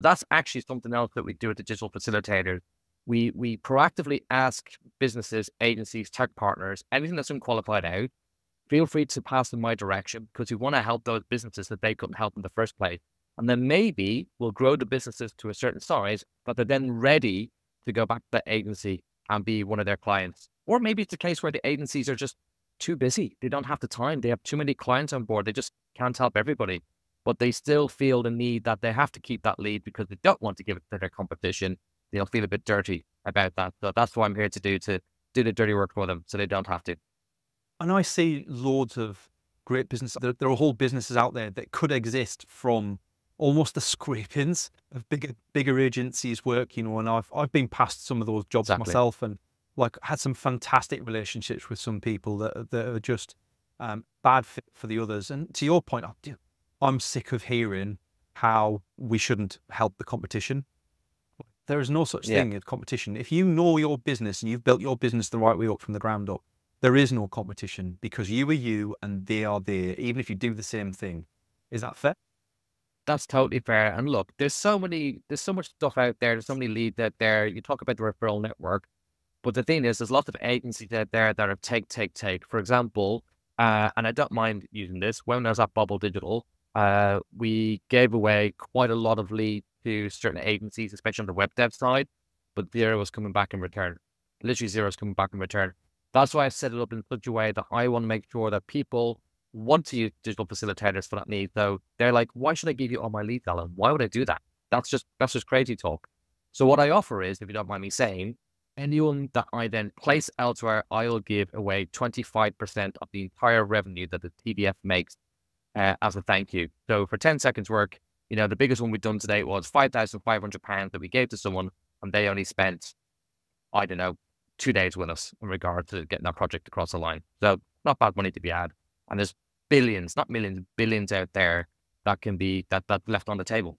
That's actually something else that we do at the digital facilitator. We we proactively ask businesses, agencies, tech partners, anything that's unqualified out, feel free to pass in my direction because we want to help those businesses that they couldn't help in the first place. And then maybe we'll grow the businesses to a certain size, but they're then ready to go back to the agency and be one of their clients. Or maybe it's a case where the agencies are just too busy. They don't have the time. They have too many clients on board. They just can't help everybody. But they still feel the need that they have to keep that lead because they don't want to give it to their competition. They'll feel a bit dirty about that. So that's what I'm here to do to do the dirty work for them so they don't have to. And I see loads of great businesses. There, there are whole businesses out there that could exist from almost the scrapings of bigger bigger agencies work, you know, and I've I've been past some of those jobs exactly. myself and like had some fantastic relationships with some people that that are just um, bad fit for the others. And to your point, I'm sick of hearing how we shouldn't help the competition. There is no such yeah. thing as competition. If you know your business and you've built your business the right way up from the ground up, there is no competition because you are you and they are there, even if you do the same thing. Is that fair? That's totally fair. And look, there's so many, there's so much stuff out there. There's so many leads out there. You talk about the referral network, but the thing is, there's lots of agencies out there that are take, take, take. For example, uh, and I don't mind using this. When I was at Bobble Digital, uh, we gave away quite a lot of lead to certain agencies, especially on the web dev side, but zero was coming back in return. Literally zero is coming back in return. That's why I set it up in such a way that I want to make sure that people want to use digital facilitators for that need. So they're like, why should I give you all my leads, Alan? Why would I do that? That's just that's just crazy talk. So what I offer is, if you don't mind me saying, anyone that I then place elsewhere, I'll give away 25% of the entire revenue that the TDF makes uh, as a thank you. So for 10 seconds work, you know, the biggest one we've done today was £5,500 that we gave to someone and they only spent, I don't know, two days with us in regard to getting that project across the line. So not bad money to be had. And there's billions, not millions, billions out there that can be that that left on the table.